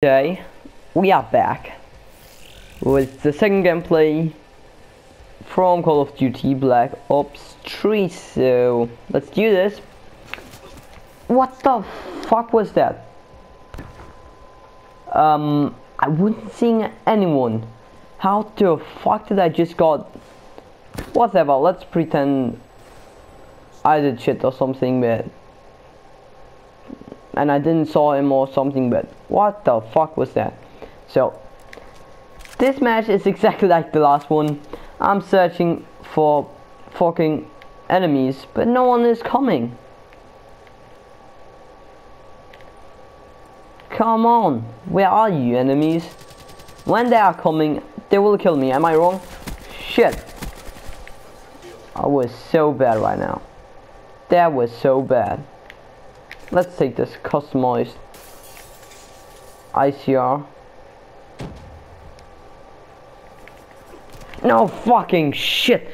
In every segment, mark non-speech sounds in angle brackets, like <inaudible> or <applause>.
Today, we are back with the second gameplay from Call of Duty Black Ops 3. So, let's do this. What the fuck was that? Um, I wasn't seeing anyone. How the fuck did I just got... Whatever, let's pretend I did shit or something but... And I didn't saw him or something bad. What the fuck was that? So, this match is exactly like the last one. I'm searching for fucking enemies, but no one is coming. Come on, where are you enemies? When they are coming, they will kill me, am I wrong? Shit. I was so bad right now. That was so bad. Let's take this customized ICR. No fucking shit.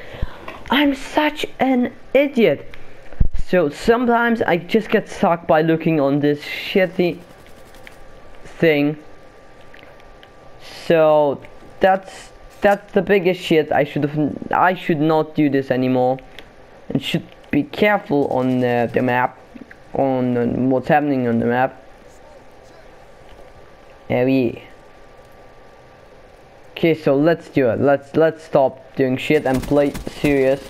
I'm such an idiot. So sometimes I just get stuck by looking on this shitty thing. So that's that's the biggest shit. I should have I should not do this anymore. And should be careful on uh, the map on what's happening on the map. Yeah. Okay, so let's do it. Let's let's stop doing shit and play serious.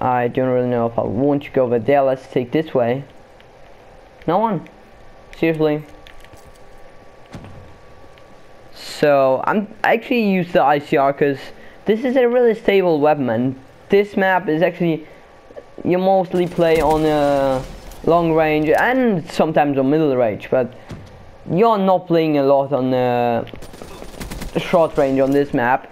I don't really know if I want to go over there. Let's take this way. No one. Seriously. So I'm actually use the ICR because this is a really stable weapon. And this map is actually you mostly play on a long range and sometimes on middle range, but you're not playing a lot on uh, short range on this map.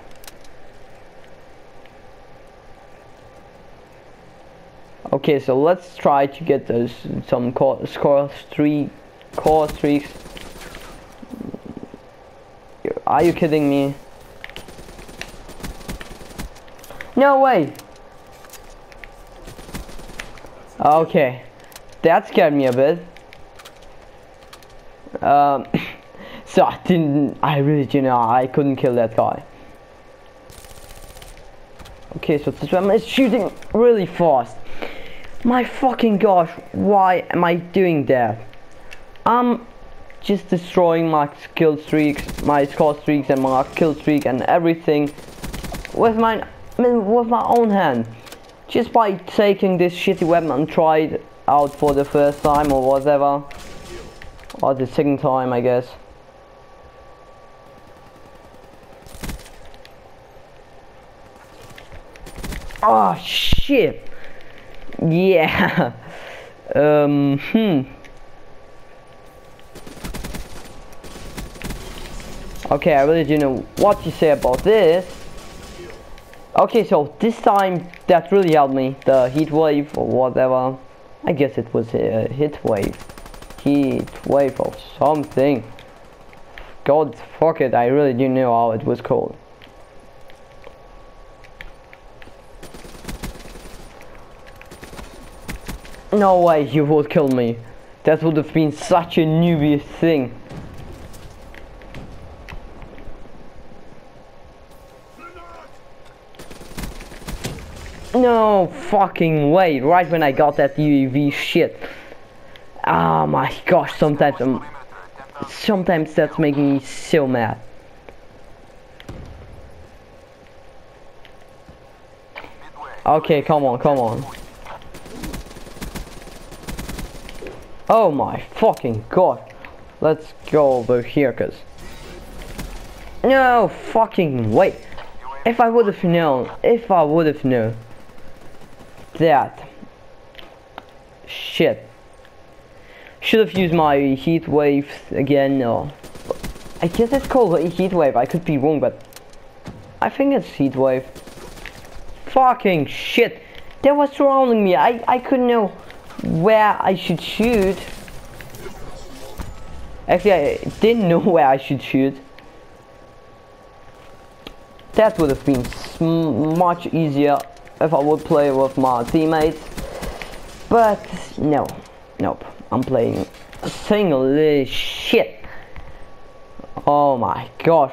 Okay, so let's try to get those some core, score three core streaks. Are you kidding me? No way! Okay, that scared me a bit. Um, <laughs> so I didn't, I really didn't know, I couldn't kill that guy. Okay, so this one is shooting really fast. My fucking gosh, why am I doing that? I'm just destroying my kill streaks, my score streaks and my kill streak and everything with my, with my own hand. Just by taking this shitty weapon and try it out for the first time or whatever. Or the second time, I guess. Oh shit! Yeah. <laughs> um. Hmm. Okay, I really do know what to say about this. Okay, so this time that really helped me. The heat wave or whatever. I guess it was a heat wave. Heat wave or something. God fuck it, I really didn't know how it was called. No way you would kill me. That would have been such a newbie thing. No fucking way, right when I got that UAV shit. Oh my gosh, sometimes I'm, sometimes that's making me so mad. Okay, come on, come on. Oh my fucking god. Let's go over here, cause... No fucking way. If I would have known, if I would have known that. Shit. Should have used my heat wave again, no. I guess it's called heat wave, I could be wrong, but I think it's heat wave. Fucking shit. that was surrounding me, I, I couldn't know where I should shoot. Actually, I didn't know <laughs> where I should shoot. That would have been much easier if I would play with my teammates. But no, nope. I'm playing single shit. Oh my gosh.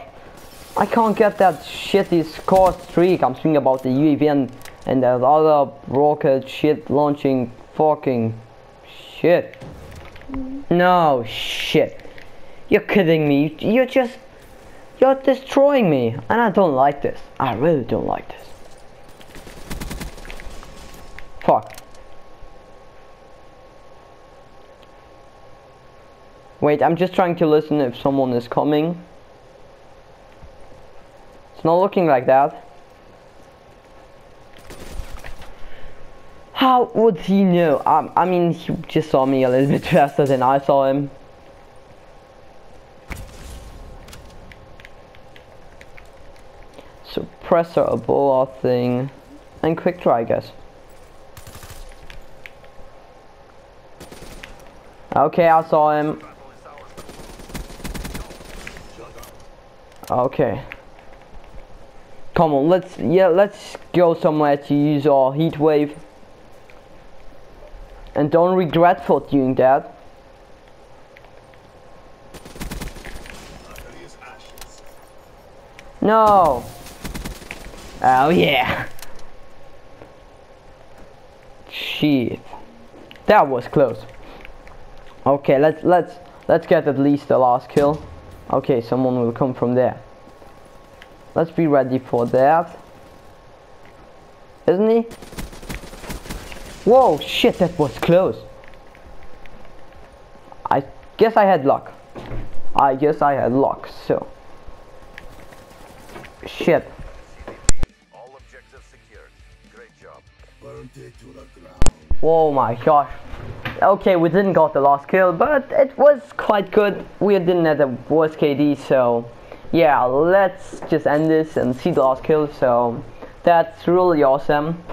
I can't get that shitty score streak. I'm thinking about the UAV and, that other rocket shit launching fucking shit. No shit. You're kidding me. You're just you're destroying me and I don't like this. I really don't like this. Fuck. Wait, I'm just trying to listen if someone is coming. It's not looking like that. How would he know? I, I mean, he just saw me a little bit <laughs> faster than I saw him. Suppressor, Ebola thing, and quick try, I guess. Okay, I saw him. Okay. Come on, let's yeah, let's go somewhere to use our heat wave. And don't regret for doing that. No. Oh yeah. Shit. That was close. Okay, let's let's let's get at least the last kill. Okay, someone will come from there. Let's be ready for that. Isn't he? Whoa, shit, that was close. I guess I had luck. I guess I had luck, so. Shit. All objectives secured. Great job. Whoa oh my gosh. Okay, we didn't got the last kill, but it was quite good. We didn't have the worst KD, so yeah, let's just end this and see the last kill. So that's really awesome.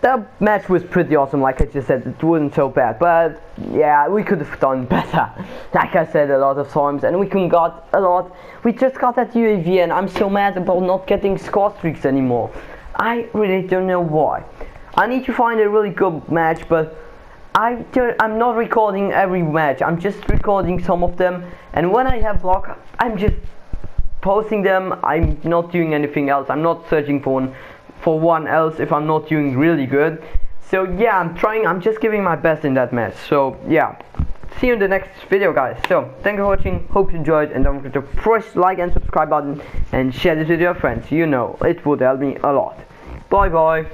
The match was pretty awesome, like I just said, it wasn't so bad, but yeah, we could have done <laughs> better, like I said a lot of times, and we could got a lot, we just got that UAV, and I'm so mad about not getting score streaks anymore. I really don't know why. I need to find a really good match, but I I'm not recording every match. I'm just recording some of them, and when I have luck, I'm just posting them. I'm not doing anything else. I'm not searching for one, for one else if I'm not doing really good. So yeah, I'm trying. I'm just giving my best in that match. So yeah. See you in the next video guys. So, thank you for watching, hope you enjoyed, and don't forget to press like and subscribe button, and share this with your friends, you know, it would help me a lot. Bye bye.